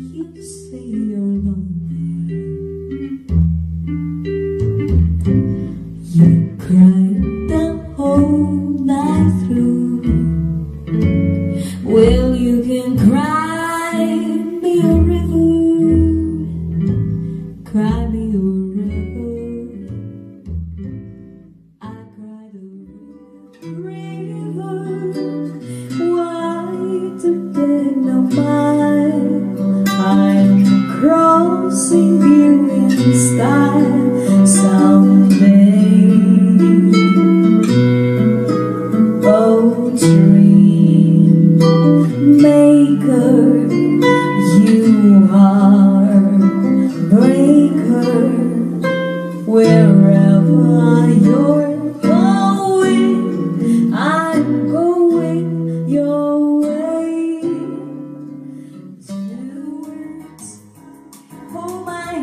You say you're lonely. You the whole night through. Well,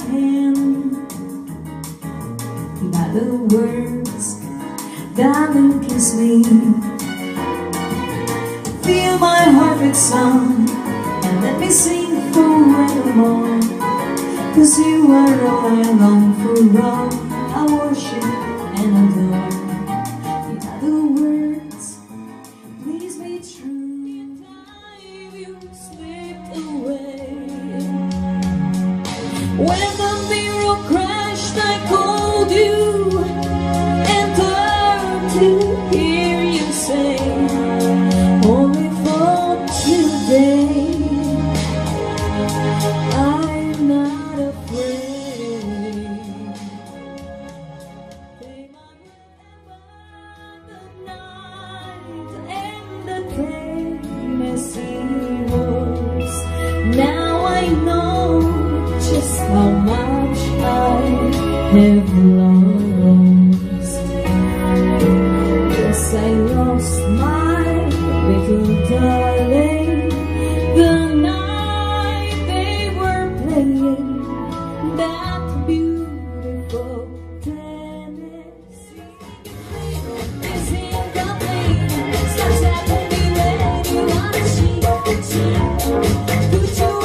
In other words, darling, kiss me. Feel my heart with song and let me sing forevermore. Cause you are all I long for, all I worship and adore. In other words, please be true. When the mirror crashed, I called you and turned to hear you say, Only for today. I'm not afraid. The and the. Now I know how much I have lost. Yes, I lost my little darling the night they were playing that beautiful tennis. Busy and complete, stars that will be ready. Wanna see, see, put your